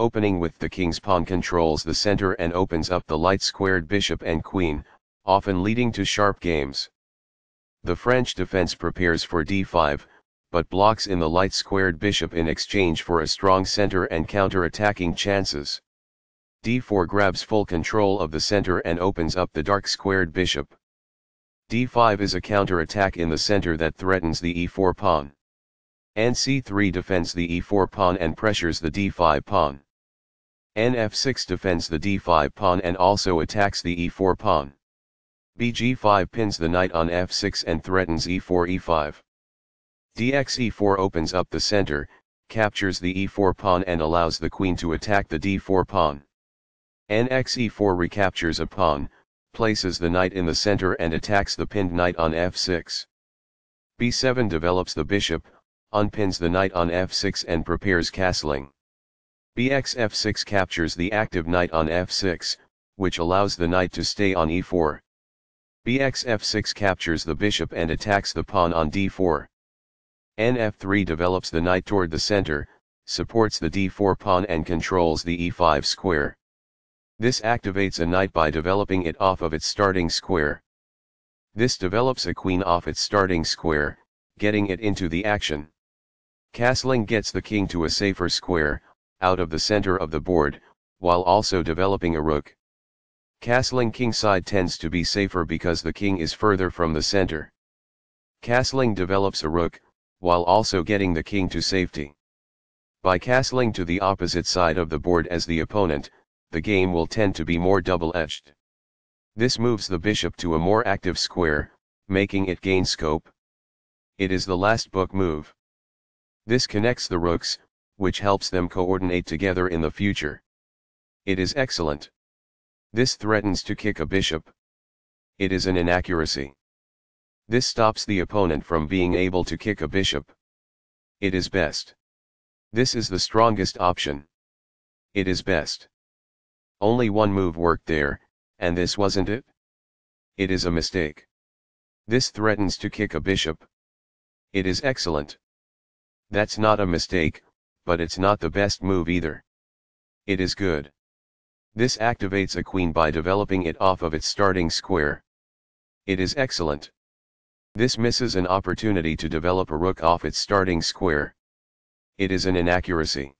opening with the king's pawn controls the center and opens up the light-squared bishop and queen, often leading to sharp games. The French defense prepares for d5, but blocks in the light-squared bishop in exchange for a strong center and counter-attacking chances. d4 grabs full control of the center and opens up the dark-squared bishop. d5 is a counter-attack in the center that threatens the e4 pawn. nc3 defends the e4 pawn and pressures the d5 pawn. Nf6 defends the d5 pawn and also attacks the e4 pawn. bg5 pins the knight on f6 and threatens e4 e5. dx e4 opens up the center, captures the e4 pawn and allows the queen to attack the d4 pawn. nx e4 recaptures a pawn, places the knight in the center and attacks the pinned knight on f6. be7 develops the bishop, unpins the knight on f6 and prepares castling. Bx f6 captures the active knight on f6, which allows the knight to stay on e4. Bx f6 captures the bishop and attacks the pawn on d4. nf3 develops the knight toward the center, supports the d4 pawn and controls the e5 square. This activates a knight by developing it off of its starting square. This develops a queen off its starting square, getting it into the action. Castling gets the king to a safer square, out of the center of the board, while also developing a rook. Castling kingside tends to be safer because the king is further from the center. Castling develops a rook, while also getting the king to safety. By castling to the opposite side of the board as the opponent, the game will tend to be more double-edged. This moves the bishop to a more active square, making it gain scope. It is the last book move. This connects the rooks, which helps them coordinate together in the future. It is excellent. This threatens to kick a bishop. It is an inaccuracy. This stops the opponent from being able to kick a bishop. It is best. This is the strongest option. It is best. Only one move worked there, and this wasn't it? It is a mistake. This threatens to kick a bishop. It is excellent. That's not a mistake, but it's not the best move either. It is good. This activates a queen by developing it off of its starting square. It is excellent. This misses an opportunity to develop a rook off its starting square. It is an inaccuracy.